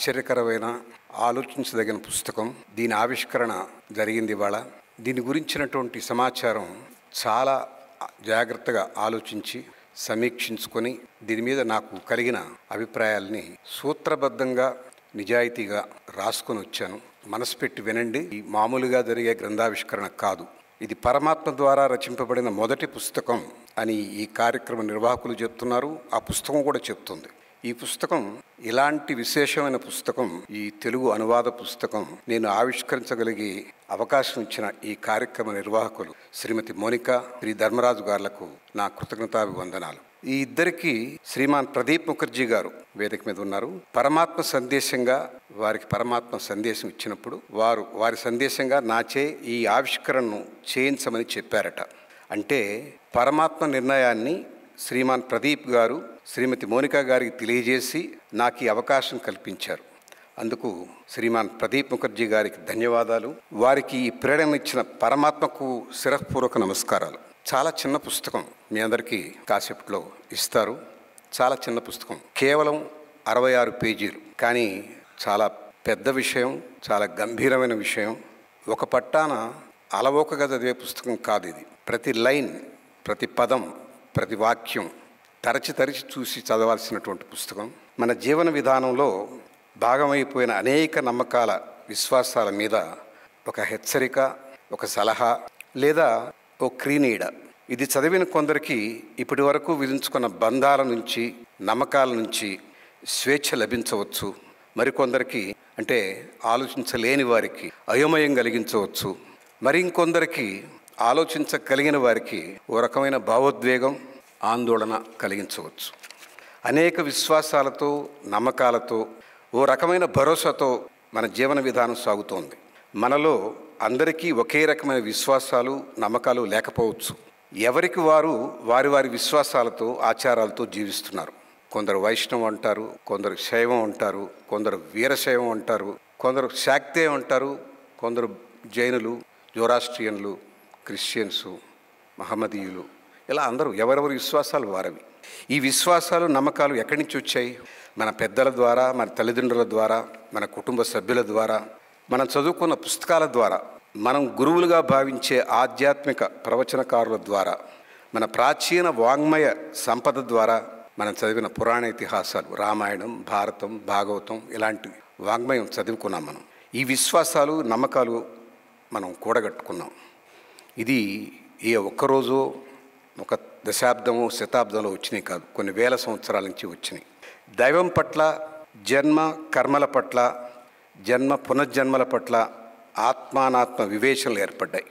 ఆశ్చర్యకరమైన ఆలోచించదగిన పుస్తకం. దీని ఆవిష్కరణ జరిగింది ఇవాళ. దీని గురించినటువంటి సమాచారం చాలా జాగ్రత్తగా ఆలోచించి సమీక్షించుకొని దీని మీద నాకు కలిగిన అభిప్రాయాల్ని సూత్రబద్ధంగా నిజాయితీగా రాసుకొని వచ్చాను. మనసు పెట్టి వినండి. ఈ మామూలుగా జరిగే గ్రంథావిష్కరణ కాదు. ఇది పరమాత్మ ద్వారా రచింపబడిన మొదటి పుస్తకం అని ఈ కార్యక్రమ నిర్వాహకులు చెప్తున్నారు. ఆ పుస్తకం కూడా చెప్తుంది. ఈ పుస్తకం ఇలాంటి విశేషమైన పుస్తకం ఈ తెలుగు అనువాద పుస్తకం నేను ఆవిష్కరించగలిగి అవకాశం ఇచ్చిన ఈ కార్యక్రమ నిర్వాహకులు శ్రీమతి మోనిక శ్రీ ధర్మరాజు గారులకు నా కృతజ్ఞతాభివందనాలు. ఈ ఇద్దరికి శ్రీమాన్ ప్రదీప్ ముఖర్జీ గారు వేదిక మీద ఉన్నారు. పరమాత్మ సందేశంగా వారికి పరమాత్మ సందేశం ఇచ్చినప్పుడు వారు వారి సందేశంగా నాచే ఈ ఆవిష్కరణను చేయించమని చెప్పారట. అంటే పరమాత్మ నిర్ణయాన్ని శ్రీమాన్ ప్రదీప్ గారు శ్రీమతి మోనికా గారికి తెలియజేసి నాకు ఈ అవకాశం కల్పించారు. అందుకు శ్రీమాన్ ప్రదీప్ ముఖర్జీ గారికి ధన్యవాదాలు. వారికి ఈ ప్రేరణ ఇచ్చిన పరమాత్మకు శిరఃపూర్వక నమస్కారాలు. చాలా చిన్న పుస్తకం మీ అందరికీ కాసేపట్లో ఇస్తారు. చాలా చిన్న పుస్తకం. కేవలం అరవై ఆరు పేజీలు. కానీ చాలా పెద్ద విషయం చాలా గంభీరమైన విషయం. ఒక పట్టాన అలవోకగా చదివే పుస్తకం కాదు ఇది. ప్రతి లైన్ ప్రతి పదం ప్రతి వాక్యం తరచి తరచి చూసి చదవాల్సినటువంటి పుస్తకం. మన జీవన విధానంలో భాగమైపోయిన అనేక నమ్మకాల విశ్వాసాల మీద ఒక హెచ్చరిక ఒక సలహా లేదా ఓ క్రీనీడ. ఇది చదివిన కొందరికి ఇప్పటి వరకు విధించుకున్న బంధాల నుంచి నమ్మకాల నుంచి స్వేచ్ఛ లభించవచ్చు. మరికొందరికి అంటే ఆలోచించలేని వారికి అయోమయం కలిగించవచ్చు. మరి ఇంకొందరికి ఆలోచించగలిగిన వారికి ఓ రకమైన భావోద్వేగం ఆందోళన కలిగించవచ్చు. అనేక విశ్వాసాలతో నమ్మకాలతో ఓ రకమైన భరోసాతో మన జీవన విధానం సాగుతోంది. మనలో అందరికీ ఒకే రకమైన విశ్వాసాలు నమ్మకాలు లేకపోవచ్చు. ఎవరికి వారు వారి వారి విశ్వాసాలతో ఆచారాలతో జీవిస్తున్నారు? కొందరు వైష్ణవం అంటారు కొందరు శైవం అంటారు కొందరు వీరశైవం అంటారు కొందరు శాక్తే అంటారు కొందరు జైనులు జోరాస్ట్రియన్లు క్రిస్టియన్సు మహమ్మదీయులు ఇలా అందరూ ఎవరెవరి విశ్వాసాలు వారవి. ఈ విశ్వాసాలు నమ్మకాలు ఎక్కడి నుంచి వచ్చాయి? మన పెద్దల ద్వారా మన తల్లిదండ్రుల ద్వారా మన కుటుంబ సభ్యుల ద్వారా మనం చదువుకున్న పుస్తకాల ద్వారా మనం గురువులుగా భావించే ఆధ్యాత్మిక ప్రవచనకారుల ద్వారా మన ప్రాచీన వాంగ్మయ సంపద ద్వారా మనం చదివిన పురాణ ఇతిహాసాలు రామాయణం భారతం భాగవతం ఇలాంటి వాంగ్మయం చదువుకున్నాం మనం. ఈ విశ్వాసాలు నమ్మకాలు మనం కూడగట్టుకున్నాం. ఇది ఏ ఒక్కరోజు ఒక దశాబ్దము శతాబ్దంలో వచ్చినాయి కాదు. కొన్ని వేల సంవత్సరాల నుంచి వచ్చినాయి. దైవం పట్ల జన్మ కర్మల పట్ల జన్మ పునర్జన్మల పట్ల ఆత్మానాత్మ వివేచనలు ఏర్పడ్డాయి.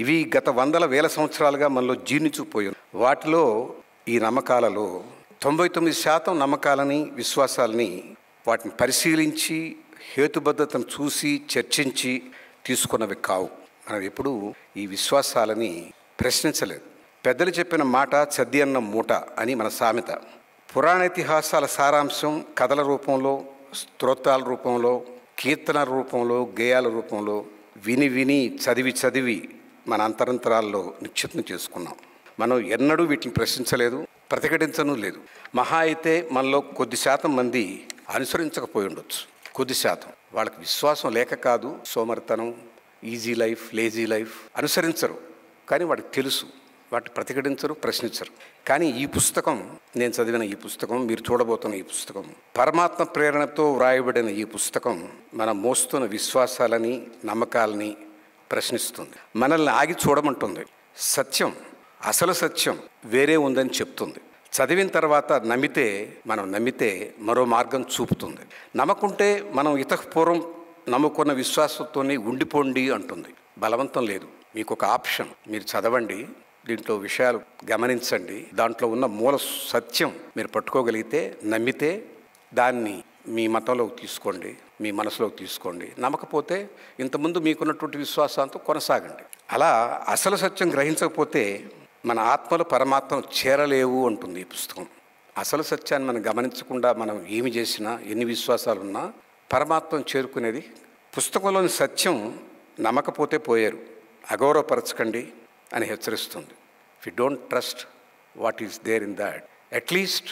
ఇవి గత వందల వేల సంవత్సరాలుగా మనలో జీర్ణించుకుపోయి వాటిలో ఈ నమ్మకాలలో తొంభై తొమ్మిది శాతం నమ్మకాలని విశ్వాసాలని వాటిని పరిశీలించి హేతుబద్ధతను చూసి చర్చించి తీసుకున్నవి కావు. మనం ఎప్పుడూ ఈ విశ్వాసాలని ప్రశ్నించలేదు. పెద్దలు చెప్పిన మాట చద్ది అన్న మూట అని మన సామెత. పురాణ ఇతిహాసాల సారాంశం కథల రూపంలో స్తోత్రాల రూపంలో కీర్తన రూపంలో గేయాల రూపంలో విని విని చదివి చదివి మన అంతరంతరాల్లో నిక్షిప్తం చేసుకున్నాం. మనం ఎన్నడూ వీటిని ప్రశ్నించలేదు ప్రతిఘటించను లేదు. మహా అయితే మనలో కొద్ది శాతం మంది అనుసరించకపోయి ఉండొచ్చు. కొద్ది శాతం. వాళ్ళకి విశ్వాసం లేక కాదు సోమర్తనం ఈజీ లైఫ్ లేజీ లైఫ్ అనుసరించరు. కానీ వాడికి తెలుసు. వాటి ప్రతిఘటించరు ప్రశ్నించరు. కానీ ఈ పుస్తకం నేను చదివిన ఈ పుస్తకం మీరు చూడబోతున్న ఈ పుస్తకం పరమాత్మ ప్రేరణతో వ్రాయబడిన ఈ పుస్తకం మనం మోస్తున్న విశ్వాసాలని నమ్మకాలని ప్రశ్నిస్తుంది. మనల్ని ఆగి చూడమంటుంది. సత్యం అసలు సత్యం వేరే ఉందని చెప్తుంది. చదివిన తర్వాత నమ్మితే మనం నమ్మితే మరో మార్గం చూపుతుంది. నమ్మకుంటే మనం ఇతపూర్వం నమ్ముకున్న విశ్వాసంతోనే ఉండిపోండి అంటుంది. బలవంతం లేదు. మీకు ఒక ఆప్షన్. మీరు చదవండి. దీంట్లో విషయాలు గమనించండి. దాంట్లో ఉన్న మూల సత్యం మీరు పట్టుకోగలిగితే నమ్మితే దాన్ని మీ మతంలోకి తీసుకోండి మీ మనసులోకి తీసుకోండి. నమ్మకపోతే ఇంతకుముందు మీకున్నటువంటి విశ్వాసంతో కొనసాగండి. అలా అసలు సత్యం గ్రహించకపోతే మన ఆత్మలు పరమాత్మ చేరలేవు అంటుంది ఈ పుస్తకం. అసలు సత్యాన్ని మనం గమనించకుండా మనం ఏమి చేసినా ఎన్ని విశ్వాసాలు ఉన్నా పరమాత్మను చేరుకునేది పుస్తకంలోని సత్యం నమ్మకపోతే పోయారు. అగౌరవపరచకండి. అని హెచ్చరిస్తుంది. If you don't trust what is there in that at least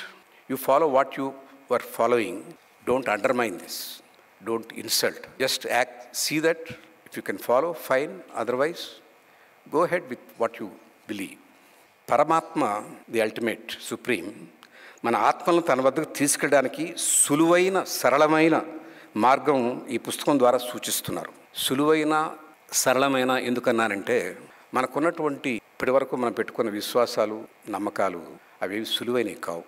you follow what you were following don't undermine this don't insult just act see that if you can follow fine otherwise go head with what you believe పరమాత్మ the ultimate supreme మన ఆత్మలను తన వద్దకు తీసుకెళ్ళడానికి సులువైన సరళమైన మార్గం ఈ పుస్తకం ద్వారా సూచిస్తున్నారు. సులువైన సరళమైన ఎందుకన్నానంటే మనకున్నటువంటి ఇప్పటివరకు మనం పెట్టుకున్న విశ్వాసాలు నమ్మకాలు అవి సులువైనవి కావు.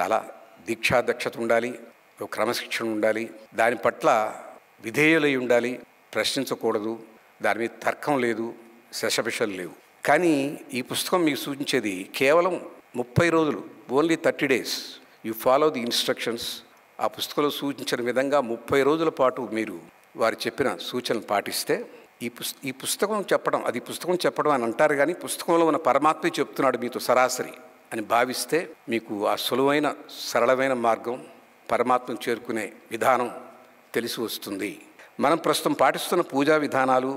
చాలా దీక్షాదక్షత ఉండాలి క్రమశిక్షణ ఉండాలి దాని పట్ల విధేయులై ఉండాలి ప్రశ్నించకూడదు దాని మీద తర్కం లేదు శశపిషలు లేవు. కానీ ఈ పుస్తకం మీకు సూచించేది కేవలం ముప్పై రోజులు only thirty days. You follow the instructions. ఆ పుస్తకంలో సూచించిన విధంగా ముప్పై రోజుల పాటు మీరు వారు చెప్పిన సూచనలు పాటిస్తే ఈ పుస్ ఈ పుస్తకం చెప్పడం అది పుస్తకం చెప్పడం అని అంటారు కానీ పుస్తకంలో ఉన్న పరమాత్మే చెప్తున్నాడు మీతో సరాసరి అని భావిస్తే మీకు ఆ సులువైన సరళమైన మార్గం పరమాత్మను చేరుకునే విధానం తెలిసి వస్తుంది. మనం ప్రస్తుతం పాటిస్తున్న పూజా విధానాలు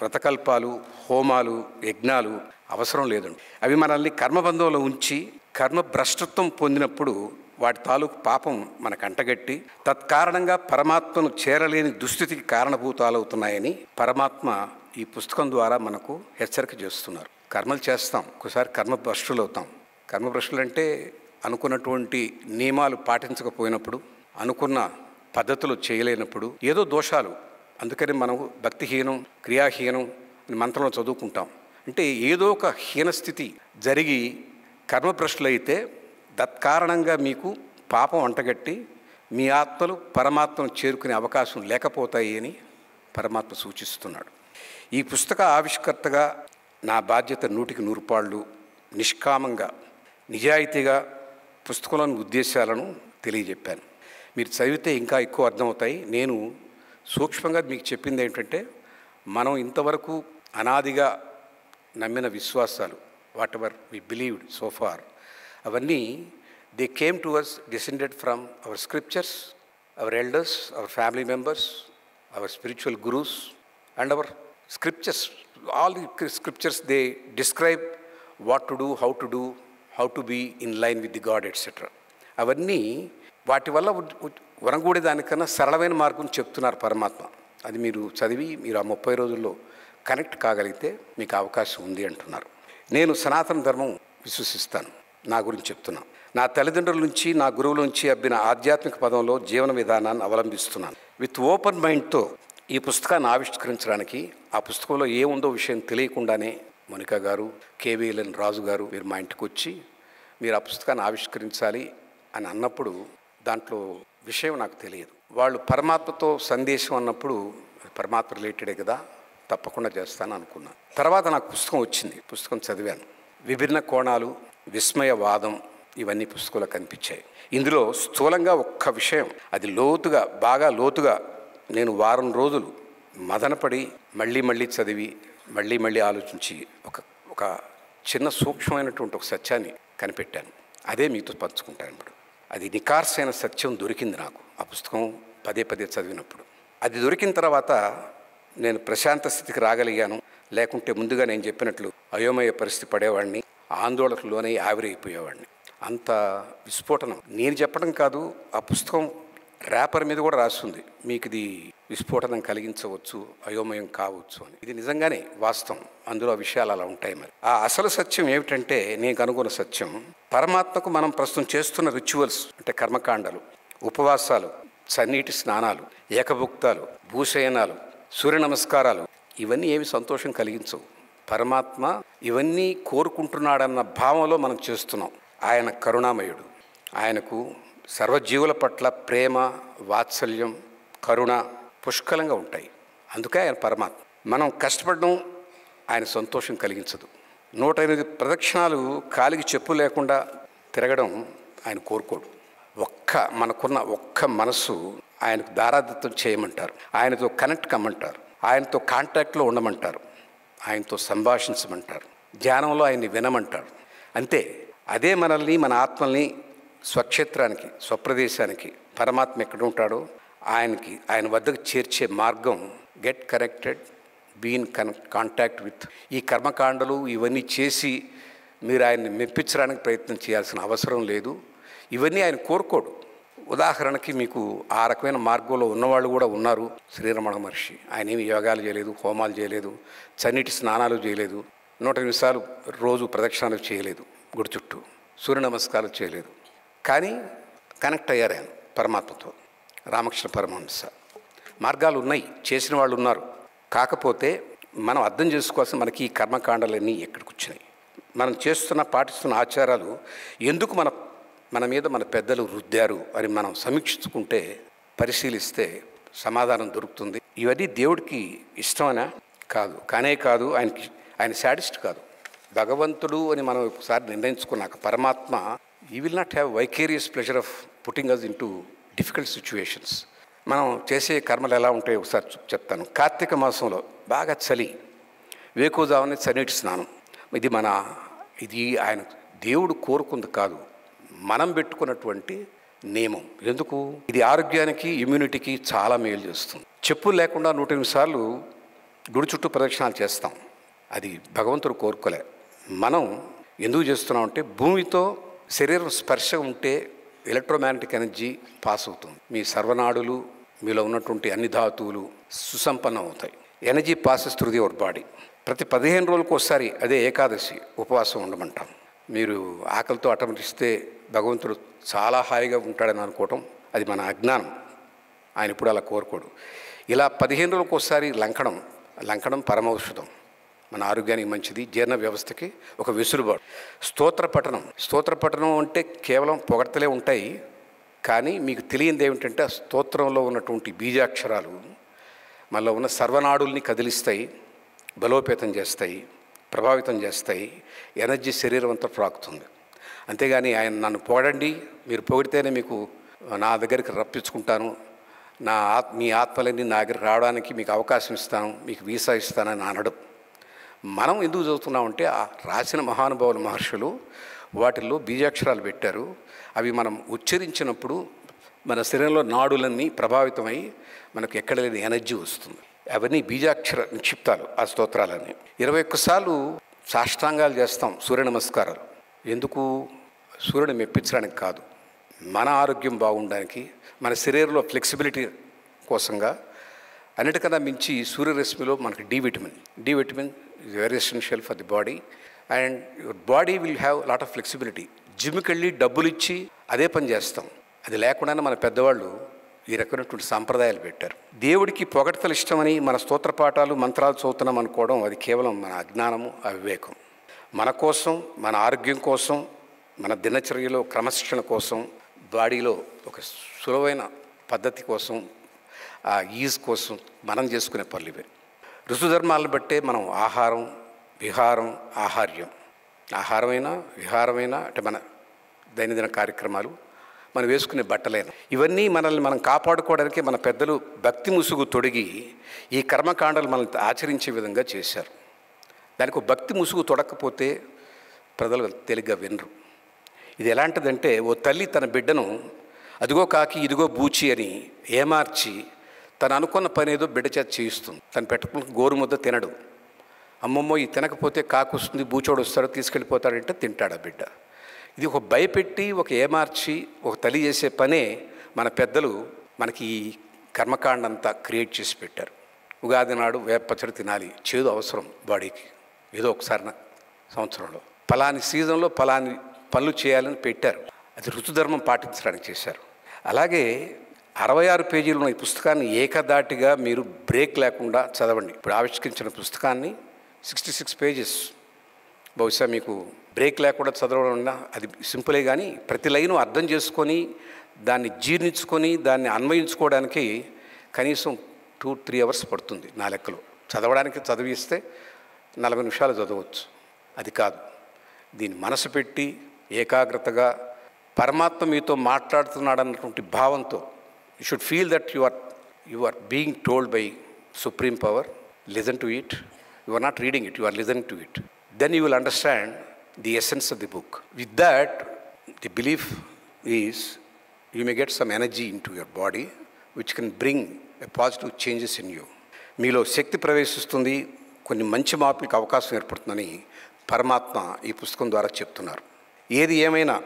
వ్రతకల్పాలు హోమాలు యజ్ఞాలు అవసరం లేదండి. అవి మనల్ని కర్మబంధంలో ఉంచి కర్మ భ్రష్టత్వం పొందినప్పుడు వాటి తాలూకు పాపం మనకు అంటగట్టి తత్కారణంగా పరమాత్మను చేరలేని దుస్థితికి కారణభూతాలవుతున్నాయని పరమాత్మ ఈ పుస్తకం ద్వారా మనకు హెచ్చరిక చేస్తున్నారు. కర్మలు చేస్తాం. ఒకసారి కర్మభ్రష్టులు అవుతాం. కర్మభ్రష్టులు అంటే అనుకున్నటువంటి నియమాలు పాటించకపోయినప్పుడు అనుకున్న పద్ధతులు చేయలేనప్పుడు ఏదో దోషాలు. అందుకని మనం భక్తిహీనం క్రియాహీనం అని మంత్రంలో చదువుకుంటాం. అంటే ఏదో ఒక హీనస్థితి జరిగి కర్మభ్రష్టులైతే తత్కారణంగా మీకు పాపం అంటగట్టి మీ ఆత్మలు పరమాత్మను చేరుకునే అవకాశం లేకపోతాయి అని పరమాత్మ సూచిస్తున్నాడు. ఈ పుస్తక ఆవిష్కర్తగా నా బాధ్యత నూటికి నూరుపాళ్ళు నిష్కామంగా నిజాయితీగా పుస్తకంలోని ఉద్దేశాలను తెలియజెప్పాను. మీరు చదివితే ఇంకా ఎక్కువ అర్థమవుతాయి. నేను సూక్ష్మంగా మీకు చెప్పింది ఏంటంటే మనం ఇంతవరకు అనాదిగా నమ్మిన విశ్వాసాలు whatever we believed so far అవన్నీ they came to us descended from our scriptures our elders our family members our spiritual gurus and our scriptures all the scriptures they describe what to do how to do how to be in line with the God etcetera అవన్నీ వాటి వల్ల వనగూడే దానికన్నా సరళమైన మార్గం చెప్తున్నారు పరమాత్మ. అది మీరు చదివి మీరు ఆ ముప్పై రోజుల్లో కనెక్ట్ కాగలిగితే మీకు అవకాశం ఉంది అంటున్నారు. నేను సనాతన ధర్మం విశ్వసిస్తాను. నా గురించి చెప్తున్నాను నా తల్లిదండ్రుల నుంచి నా గురువుల నుంచి అబ్బిన ఆధ్యాత్మిక పదంలో జీవన విధానాన్ని అవలంబిస్తున్నాను. విత్ ఓపెన్ మైండ్తో ఈ పుస్తకాన్ని ఆవిష్కరించడానికి ఆ పుస్తకంలో ఏముందో విషయం తెలియకుండానే మోనిక గారు కేవీఎల్ఎన్ రాజు గారు మీరు మా ఇంటికి వచ్చి మీరు ఆ పుస్తకాన్ని ఆవిష్కరించాలి అని అన్నప్పుడు దాంట్లో విషయం నాకు తెలియదు. వాళ్ళు పరమాత్మతో సందేశం అన్నప్పుడు పరమాత్మ రిలేటెడే కదా తప్పకుండా చేస్తాను అనుకున్నాను తర్వాత నాకు పుస్తకం వచ్చింది. పుస్తకం చదివాను. విభిన్న కోణాలు విస్మయవాదం ఇవన్నీ పుస్తకంలో కనిపించాయి. ఇందులో స్థూలంగా ఒక్క విషయం అది లోతుగా బాగా లోతుగా నేను వారం రోజులు మదనపడి మళ్ళీ మళ్ళీ చదివి మళ్ళీ మళ్ళీ ఆలోచించి ఒక ఒక చిన్న సూక్ష్మమైనటువంటి ఒక సత్యాన్ని కనిపెట్టాను. అదే మీతో పంచుకుంటాను ఇప్పుడు. అది నికార్సైన సత్యం దొరికింది నాకు ఆ పుస్తకం పదే పదే చదివినప్పుడు. అది దొరికిన తర్వాత నేను ప్రశాంత స్థితికి రాగలిగాను. లేకుంటే ముందుగా నేను చెప్పినట్లు అయోమయ పరిస్థితి పడేవాడిని. ఆందోళనలోనే ఆవిరైపోయేవాడిని. అంత విస్ఫోటనం. నేను చెప్పడం కాదు ఆ పుస్తకం ర్యాపర్ మీద కూడా రాస్తుంది. మీకు ఇది విస్ఫోటనం కలిగించవచ్చు అయోమయం కావచ్చు అని. ఇది నిజంగానే వాస్తవం. అందులో విషయాలు అలా ఉంటాయి మరి. ఆ అసలు సత్యం ఏమిటంటే నేను కనుగొన్న సత్యం పరమాత్మకు మనం ప్రస్తుతం చేస్తున్న రిచువల్స్ అంటే కర్మకాండలు ఉపవాసాలు చన్నీటి స్నానాలు ఏకభుక్తాలు భూశయనాలు సూర్య నమస్కారాలు ఇవన్నీ ఏమి సంతోషం కలిగించవు. పరమాత్మ ఇవన్నీ కోరుకుంటున్నాడన్న భావంలో మనం చేస్తున్నాం. ఆయన కరుణామయుడు. ఆయనకు సర్వజీవుల పట్ల ప్రేమ వాత్సల్యం కరుణ పుష్కలంగా ఉంటాయి. అందుకే ఆయన పరమాత్మ. మనం కష్టపడడం ఆయన సంతోషం కలిగించదు. నూట ఎనిమిది ప్రదక్షిణాలు కాలికి చెప్పు లేకుండా తిరగడం ఆయన కోరుకోడు. ఒక్క మనకున్న ఒక్క మనసు ఆయనకు దారాదత్తం చేయమంటారు. ఆయనతో కనెక్ట్ కమ్మంటారు. ఆయనతో కాంటాక్ట్లో ఉండమంటారు. ఆయనతో సంభాషించమంటారు. ధ్యానంలో ఆయన్ని వినమంటారు. అంతే అదే మనల్ని మన ఆత్మల్ని స్వక్షేత్రానికి స్వప్రదేశానికి పరమాత్మ ఎక్కడ ఉంటాడో ఆయనకి ఆయన వద్దకు చేర్చే మార్గం get connected been con contact with ఈ కర్మకాండలు ఇవన్నీ చేసి మీరు ఆయన్ని మెప్పించడానికి ప్రయత్నం చేయాల్సిన అవసరం లేదు. ఇవన్నీ ఆయన కోరుకోడు. ఉదాహరణకి మీకు ఆ రకమైన మార్గంలో ఉన్నవాళ్ళు కూడా ఉన్నారు. శ్రీరమణ మహర్షి. ఆయన ఏమి యోగాలు చేయలేదు హోమాలు చేయలేదు చన్నీటి స్నానాలు చేయలేదు నూట నిమిషాలు రోజు ప్రదక్షిణాలు చేయలేదు గుడి చుట్టూ సూర్య నమస్కారాలు చేయలేదు. కానీ కనెక్ట్ అయ్యారు ఆయన పరమాత్మతో రామకృష్ణ పరమహంస. మార్గాలు ఉన్నాయి చేసిన వాళ్ళు ఉన్నారు. కాకపోతే మనం అర్థం చేసుకోవాల్సిన మనకి ఈ కర్మకాండాలన్నీ ఎక్కడికి వచ్చినాయి. మనం చేస్తున్న పాటిస్తున్న ఆచారాలు ఎందుకు మన మన మీద మన పెద్దలు రుద్దారు అని మనం సమీక్షించుకుంటే పరిశీలిస్తే సమాధానం దొరుకుతుంది. ఇవన్నీ దేవుడికి ఇష్టమనా? కాదు. కానే కాదు ఆయనకి ఆయన శాడిస్ట్ కాదు. భగవంతుడు అని మనం ఒకసారి నిర్ణయించుకున్నాక పరమాత్మ he will not have vicarious pleasure of putting us into difficult situations మనం చేసే కర్మలు ఎలా ఉంటాయో ఒకసారి చెప్తాను. కార్తీక మాసంలో బాగా చలి. వేకువజామునే చన్నీటి స్నానం. ఇది మన ఇది ఆయన దేవుడు కోరుకుంది కాదు. మనం పెట్టుకున్నటువంటి నియమం. ఎందుకు? ఇది ఆరోగ్యానికి ఇమ్యూనిటీకి చాలా మేలు చేస్తుంది. చెప్పులు లేకుండా నూట ఎనిమిది సార్లు గుడి చుట్టూ ప్రదక్షిణాలు చేస్తాం. అది భగవంతుడు కోరుకోలే. మనం ఎందుకు చేస్తున్నాం అంటే భూమితో శరీరం స్పర్శ ఉంటే ఎలక్ట్రోమాగ్నెటిక్ ఎనర్జీ పాస్ అవుతుంది. మీ సర్వనాడులు మీలో ఉన్నటువంటి అన్ని ధాతువులు సుసంపన్నం అవుతాయి. Energy passes through the our body ప్రతి పదిహేను రోజులకు ఒకసారి అదే ఏకాదశి ఉపవాసం ఉండమంటాం. మీరు ఆకలితో అటమటిస్తే భగవంతుడు చాలా హాయిగా ఉంటాడని అనుకోవటం అది మన అజ్ఞానం. ఆయన ఇప్పుడు అలా కోరుకోడు. ఇలా పదిహేను రోజులకు ఒకసారి లంకడం లంకడం పరమౌషధం. మన ఆరోగ్యానికి మంచిది జీర్ణ వ్యవస్థకి ఒక వెసులుబాటు. స్తోత్ర పఠనం. స్తోత్ర పఠనం అంటే కేవలం పొగడ్తలే ఉంటాయి కానీ మీకు తెలియంది ఏమిటంటే ఆ స్తోత్రంలో ఉన్నటువంటి బీజాక్షరాలు మనలో ఉన్న సర్వనాడుల్ని కదిలిస్తాయి బలోపేతం చేస్తాయి ప్రభావితం చేస్తాయి ఎనర్జీ శరీరం అంతా ప్రాకుతుంది అంతేగాని ఆయన నన్ను పొగడండి మీరు పొగిడితేనే మీకు నా దగ్గరికి రప్పించుకుంటాను. నా ఆత్ మీ ఆత్మలన్నీ నా దగ్గరికి రావడానికి మీకు అవకాశం ఇస్తాను మీకు వీసా ఇస్తానని అనడం. మనం ఎందుకు చదువుతున్నామంటే ఆ రాసిన మహానుభావుల మహర్షులు వాటిల్లో బీజాక్షరాలు పెట్టారు. అవి మనం ఉచ్చరించినప్పుడు మన శరీరంలో నాడులన్నీ ప్రభావితమై మనకు ఎక్కడ లేని ఎనర్జీ వస్తుంది. అవన్నీ బీజాక్షర నిక్షిప్తాలు ఆ స్తోత్రాలన్నీ. ఇరవై ఒక్కసార్లు సాష్టాంగాలు చేస్తాం సూర్య నమస్కారాలు. ఎందుకు? సూర్యుడు మెప్పించడానికి కాదు. మన ఆరోగ్యం బాగుండడానికి మన శరీరంలో ఫ్లెక్సిబిలిటీ కోసంగా అన్నిటికన్నా మించి సూర్యరశ్మిలో మనకి D vitamin. D vitamin is very essential for the body and your body will have lot of flexibility జిమ్కి వెళ్ళి డబ్బులు ఇచ్చి అదే పని చేస్తాం. అది లేకుండానే మన పెద్దవాళ్ళు ఈ రకమైనటువంటి సాంప్రదాయాలు పెట్టారు. దేవుడికి పొగడతలు ఇష్టమని మన స్తోత్ర పాఠాలు మంత్రాలు చదువుతున్నాం అనుకోవడం అది కేవలం మన అజ్ఞానము అవివేకం. మన కోసం మన ఆరోగ్యం కోసం మన దినచర్యలో క్రమశిక్షణ కోసం బాడీలో ఒక సులువైన పద్ధతి కోసం ఆ ఈజ్ కోసం మనం చేసుకునే పనులు ఇవే. ఋతుధర్మాలను బట్టే మనం ఆహారం విహారం ఆహార్యం. ఆహారమైనా విహారమైనా అంటే మన దైనందిన కార్యక్రమాలు మనం వేసుకునే బట్టలైన. ఇవన్నీ మనల్ని మనం కాపాడుకోవడానికి మన పెద్దలు భక్తి ముసుగు తొడిగి ఈ కర్మకాండలు మనల్ని ఆచరించే విధంగా చేశారు. దానికి భక్తి ముసుగు తొడకపోతే ప్రజలు తేలిగ్గా వినరు. ఇది ఎలాంటిదంటే ఓ తల్లి తన బిడ్డను అదిగో కాకి ఇదిగో బూచి అని ఏమార్చి తను అనుకున్న పని ఏదో బిడ్డ చేత చేయిస్తుంది. తను పెట్టకుండా గోరుముద్ద తినడు. అమ్మమ్మో ఈ తినకపోతే కాకు వస్తుంది బూచోడు వస్తాడు తీసుకెళ్ళిపోతాడంటే తింటాడు ఆ బిడ్డ. ఇది ఒక భయపెట్టి ఒక ఏమార్చి ఒక తల్లి చేసే పనే మన పెద్దలు మనకి ఈ కర్మకాండ అంతా క్రియేట్ చేసి పెట్టారు. ఉగాది నాడు వేపచ్చడి తినాలి చేదు అవసరం బాడీకి. ఏదో ఒకసారి సంవత్సరంలో. పలాని సీజన్లో పలాని పనులు చేయాలని పెట్టారు. అది ఋతుధర్మం పాటించడానికి చేశారు. అలాగే అరవై ఆరు పేజీలు ఉన్న ఈ పుస్తకాన్ని ఏకదాటిగా మీరు బ్రేక్ లేకుండా చదవండి. ఇప్పుడు ఆవిష్కరించిన పుస్తకాన్ని సిక్స్టీ సిక్స్ పేజెస్. బహుశా మీకు బ్రేక్ లేకుండా చదవడం వలన అది సింపులే కానీ ప్రతి లైను అర్థం చేసుకొని దాన్ని జీర్ణించుకొని దాన్ని అన్వయించుకోవడానికి కనీసం టూ త్రీ అవర్స్ పడుతుంది నా లెక్కలో. చదవడానికి చదివిస్తే నలభై నిమిషాలు చదవచ్చు. అది కాదు. దీన్ని మనసు పెట్టి ఏకాగ్రతగా పరమాత్మ మీతో మాట్లాడుతున్నాడు అన్నటువంటి భావంతో you should feel that you are you are being told by supreme power listen to it you are not reading it you are listen to it then you will understand the essence of the book with that the belief is you may get some energy into your body which can bring a positive changes in you మీలో శక్తి ప్రవేశిస్తుంది కొన్ని మంచి మార్పులకు అవకాశం ఏర్పడుతుందని పరమాత్మ ఈ పుస్తకం ద్వారా చెప్తున్నారు. ఏది ఏమైనా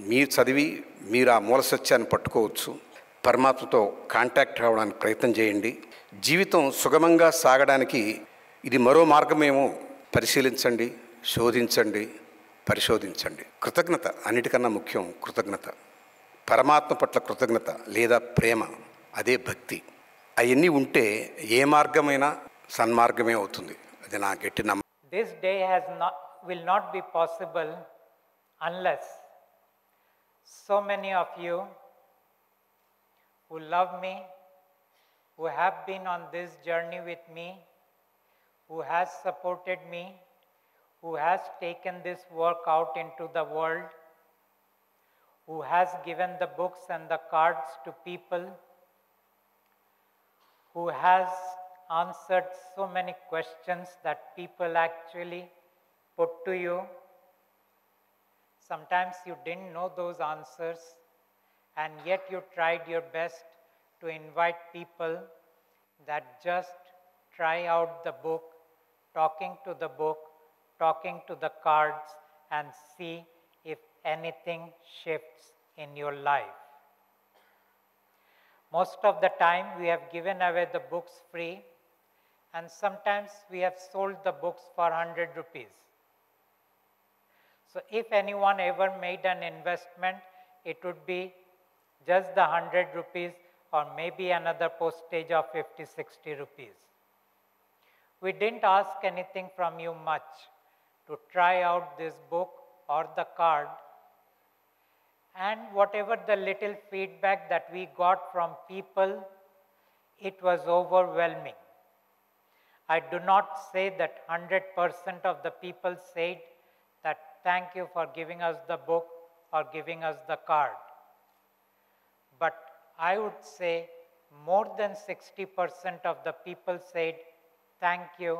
మీరు చదివి మీరు ఆ మూల సత్యాన్ని పట్టుకోవచ్చు. పరమాత్మతో కాంటాక్ట్ అవ్వడానికి ప్రయత్నం చేయండి. జీవితం సుగమంగా సాగడానికి ఇది మరో మార్గమేమో పరిశీలించండి శోధించండి పరిశోధించండి. కృతజ్ఞత అన్నిటికన్నా ముఖ్యం కృతజ్ఞత. పరమాత్మ పట్ల కృతజ్ఞత లేదా ప్రేమ అదే భక్తి. అవన్నీ ఉంటే ఏ మార్గమైనా సన్మార్గమే అవుతుంది. అది నా గట్టి నమ్మ this day has not will not be possible unless so many of you who love me, who have been on this journey with me, who has supported me, who has taken this work out into the world, who has given the books and the cards to people, who has answered so many questions that people actually put to you. Sometimes you didn't know those answers, and yet you tried your best to invite people that just try out the book, talking to the book, talking to the cards, and see if anything shifts in your life. Most of the time, we have given away the books free, and sometimes we have sold the books for 100 rupees. So, if anyone ever made an investment, it would be just the 100 rupees or maybe another postage of 50 60 rupees. We didn't ask anything from you much to try out this book or the card and whatever the little feedback that we got from people, it was overwhelming. I do not say that 100% of the people said thank you for giving us the book or giving us the card. But I would say more than 60% of the people said thank you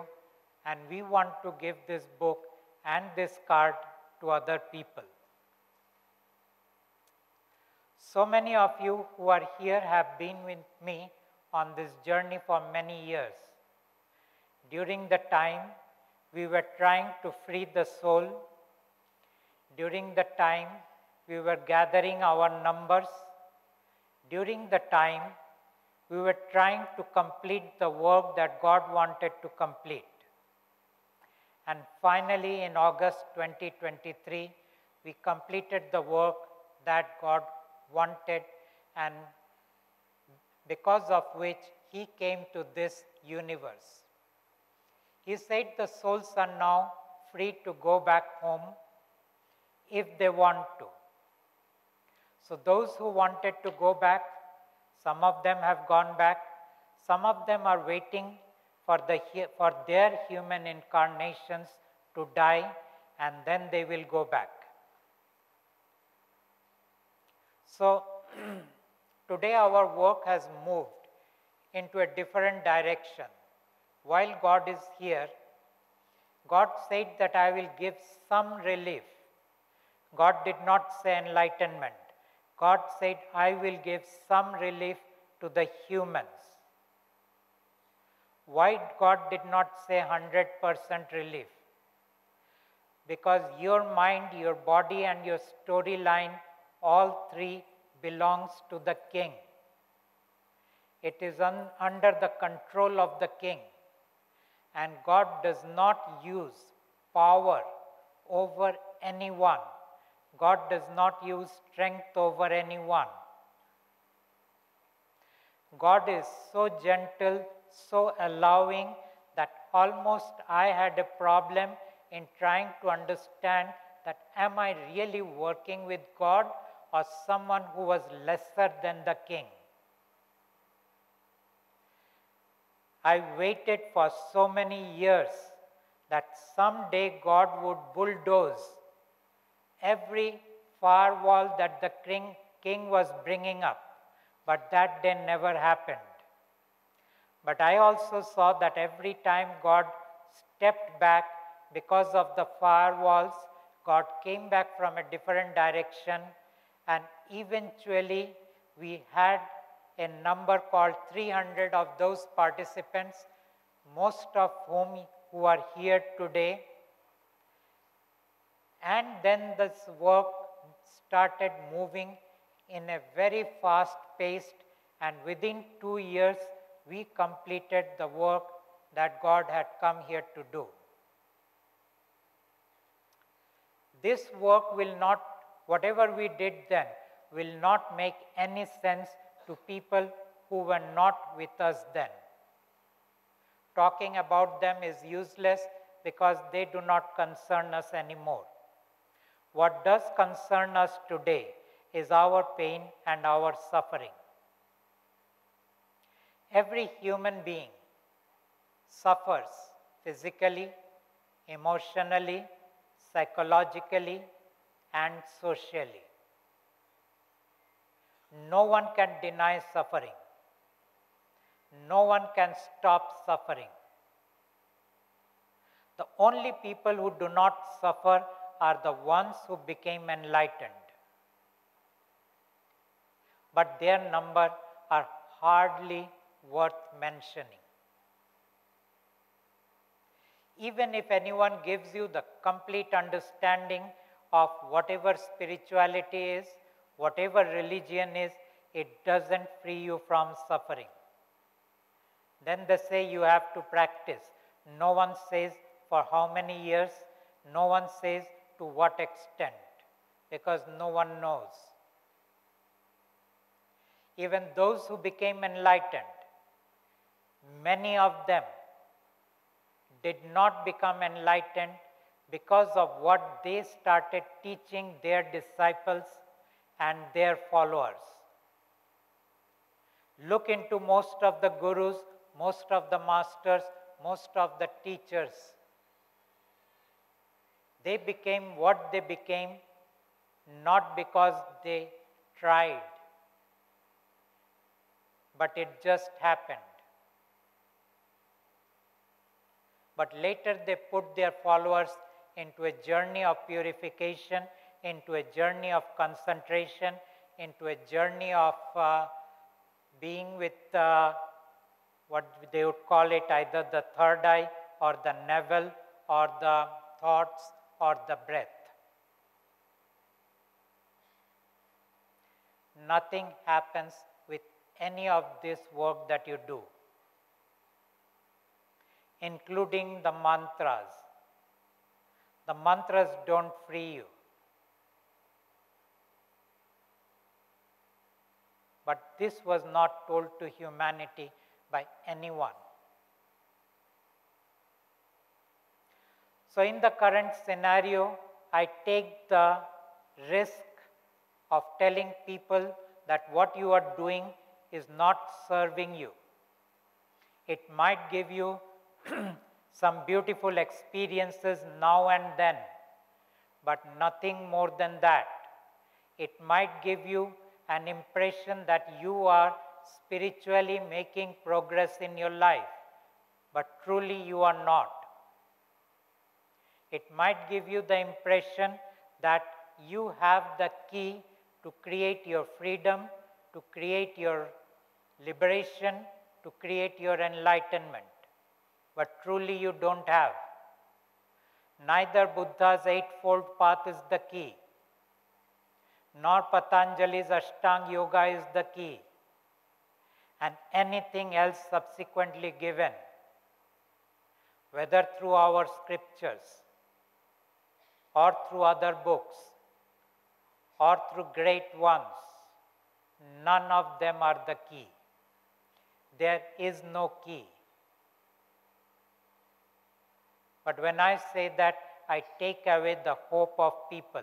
and we want to give this book and this card to other people. So many of you who are here have been with me on this journey for many years. During the time we were trying to free the soul, during the time we were gathering our numbers, during the time we were trying to complete the work that God wanted to complete. And finally, in August 2023, we completed the work that God wanted, and because of which He came to this universe. He said the souls are now free to go back home if they want to. So, those who wanted to go back, some of them have gone back, some of them are waiting for, the, for their human incarnations to die, and then they will go back. So, today our work has moved into a different direction. While God is here, God said that I will give some relief. God did not say enlightenment. God said, I will give some relief to the humans. Why God did not say 100% relief? Because your mind, your body, and your storyline, all three belongs to the king. It is un- under the control of the king. And God does not use power over anyone. God does not use strength over anyone. God is so gentle, so allowing that almost I had a problem in trying to understand that am I really working with God or someone who was lesser than the king? I waited for so many years that someday God would bulldoze every firewall that the king, king was bringing up, but that day never happened. But I also saw that every time God stepped back because of the firewalls, God came back from a different direction, and eventually we had a number called 300 of those participants, most of whom who are here today. And then this work started moving in a very fast paced, and within two years, we completed the work that God had come here to do. This work will not, whatever we did then, will not make any sense to people who were not with us then. Talking about them is useless because they do not concern us anymore. What does concern us today is our pain and our suffering. Every human being suffers physically, emotionally, psychologically, and socially. No one can deny suffering. No one can stop suffering. The only people who do not suffer are the ones who became enlightened. But their number are hardly worth mentioning. Even if anyone gives you the complete understanding of whatever spirituality is, whatever religion is, it doesn't free you from suffering. Then they say you have to practice. No one says for how many years, no one says to what extent, because no one knows. Even those who became enlightened, many of them did not become enlightened because of what they started teaching their disciples and their followers. Look into most of the gurus, most of the masters, most of the teachers. They became what they became not because they tried, but it just happened. But later they put their followers into a journey of purification, into a journey of concentration, into a journey of uh, being with uh, what they would call it either the third eye or the navel or the thoughts or the breath. Nothing happens with any of this work that you do, including the mantras. The mantras don't free you. But this was not told to humanity by anyone. So, in the current scenario, I take the risk of telling people that what you are doing is not serving you. It might give you some beautiful experiences now and then, but nothing more than that. It might give you an impression that you are spiritually making progress in your life, but truly you are not. It might give you the impression that you have the key to create your freedom, to create your liberation, to create your enlightenment, but truly you don't have. Neither Buddha's Eightfold Path is the key, nor Patanjali's Ashtanga Yoga is the key, and anything else subsequently given, whether through our scriptures or through other books or through great ones, none of them are the key. There is no key. But when I say that, I take away the hope of people.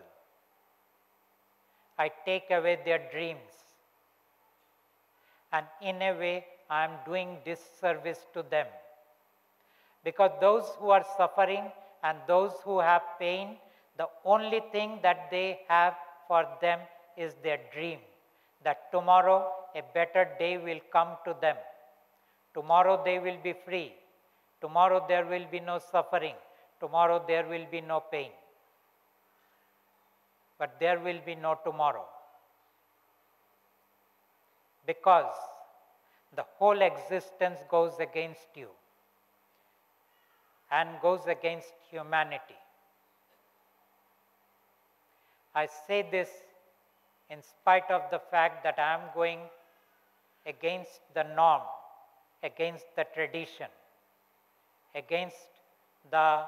I take away their dreams. And in a way, I am doing disservice to them. Because those who are suffering and those who have pain, the only thing that they have for them is their dream that tomorrow a better day will come to them. Tomorrow they will be free. Tomorrow there will be no suffering. Tomorrow there will be no pain. But there will be no tomorrow. Because the whole existence goes against you and goes against humanity. I say this in spite of the fact that I am going against the norm, against the tradition, against the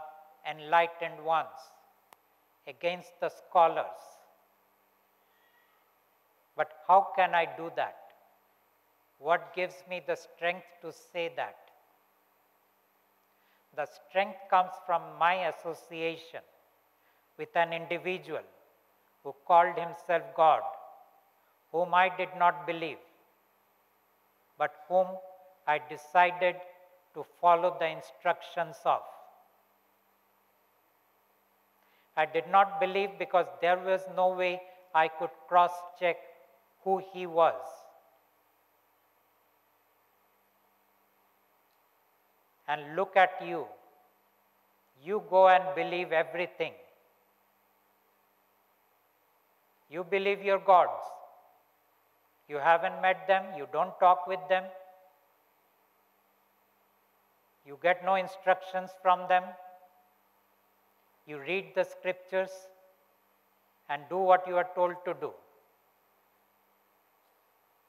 enlightened ones, against the scholars. But how can I do that? What gives me the strength to say that? The strength comes from my association with an individual who called himself God, whom I did not believe, but whom I decided to follow the instructions of. I did not believe because there was no way I could cross check who he was. And look at you. You go and believe everything. You believe your gods. You haven't met them, you don't talk with them, you get no instructions from them. You read the scriptures and do what you are told to do.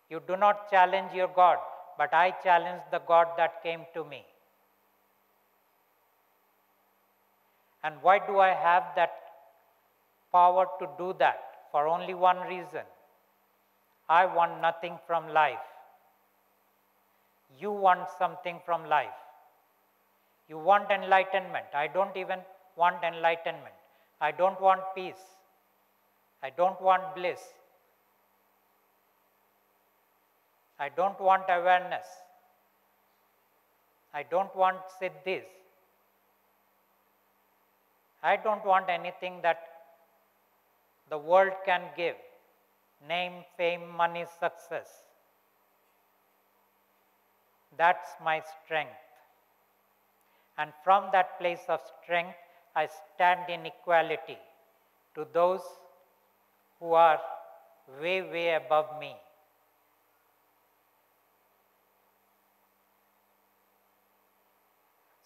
You do not challenge your God, but I challenge the God that came to me. And why do I have that power to do that? For only one reason I want nothing from life. You want something from life. You want enlightenment. I don't even want enlightenment. I don't want peace. I don't want bliss. I don't want awareness. I don't want siddhis. I don't want anything that the world can give name, fame, money, success. That's my strength. And from that place of strength, I stand in equality to those who are way, way above me.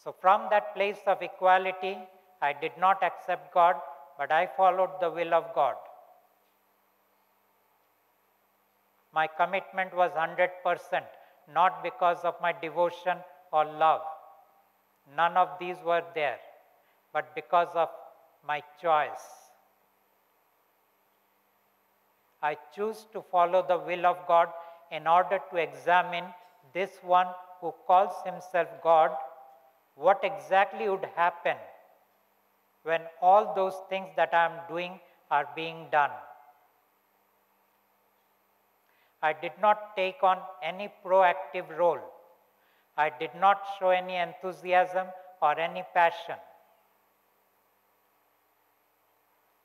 So, from that place of equality, I did not accept God, but I followed the will of God. My commitment was 100%, not because of my devotion or love. None of these were there, but because of my choice. I choose to follow the will of God in order to examine this one who calls himself God, what exactly would happen when all those things that I am doing are being done. I did not take on any proactive role. I did not show any enthusiasm or any passion.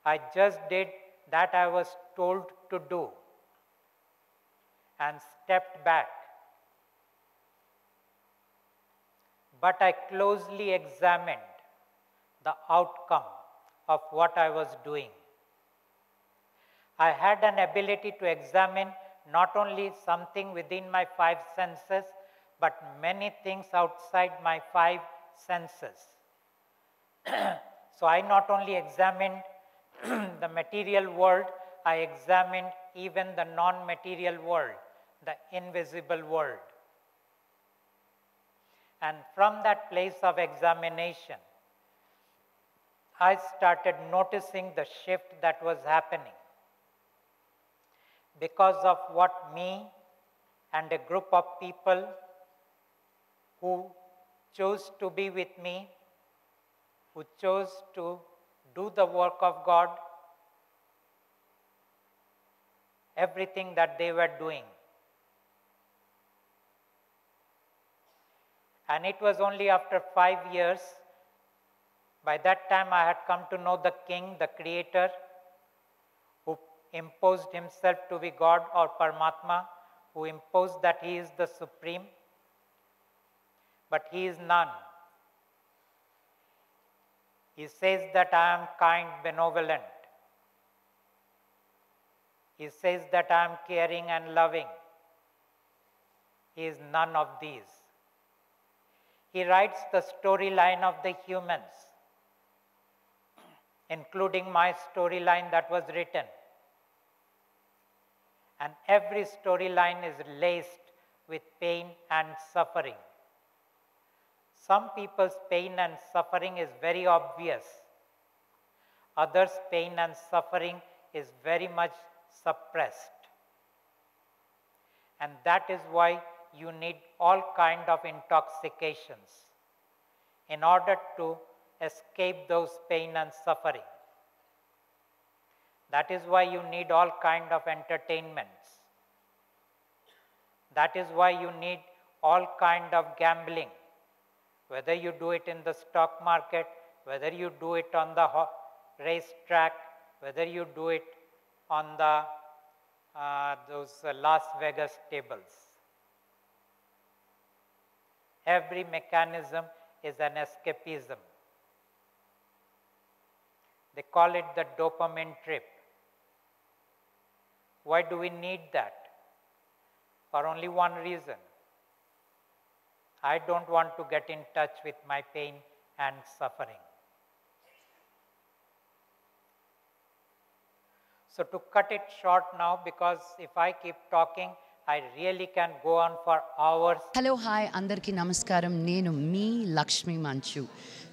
I just did that I was told to do and stepped back. But I closely examined the outcome of what I was doing. I had an ability to examine not only something within my five senses, but many things outside my five senses. so I not only examined the material world, I examined even the non material world, the invisible world. And from that place of examination, I started noticing the shift that was happening because of what me and a group of people who chose to be with me, who chose to do the work of God, everything that they were doing. And it was only after five years, by that time I had come to know the King, the Creator, who imposed himself to be God or Paramatma, who imposed that he is the Supreme, but he is none. He says that I am kind, benevolent. He says that I am caring and loving. He is none of these. He writes the storyline of the humans, including my storyline that was written. And every storyline is laced with pain and suffering. Some people's pain and suffering is very obvious. Others' pain and suffering is very much suppressed. And that is why you need all kind of intoxications in order to escape those pain and suffering. That is why you need all kind of entertainments. That is why you need all kind of gambling whether you do it in the stock market, whether you do it on the race track, whether you do it on the uh, those uh, Las Vegas tables. Every mechanism is an escapism. They call it the dopamine trip. Why do we need that? For only one reason I don't want to get in touch with my pain and suffering. So, to cut it short now, because if I keep talking, I really can go on for hours. Hello hi అందరికీ నమస్కారం నేను మీ లక్ష్మి మంచు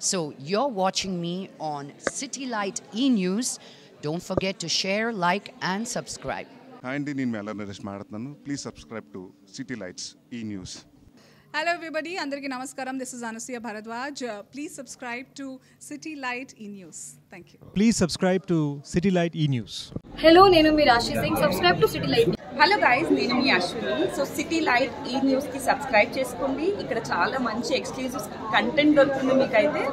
So you're watching me on Citylight E News. Don't forget to share, like, and subscribe. And in Malanarish Marathon, please subscribe to Citylights E News. City E News everybody. Andarki Namaskaram. This is Anasia Bharadwaj. Uh, please subscribe to City Light E News. Thank you. Please subscribe to City Light E News. Hello నేను మీ Rashi Singh subscribe to City Light hello guys నేను మీ Ashwini so City Light E న్యూస్కి subscribe చేసుకోండి ఇక్కడ చాలా మంచి exclusive content దొరుకుతుంది మీకైతే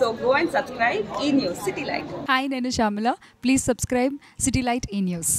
so go and subscribe E News City Light hi నేను Shyamala please subscribe City Light E News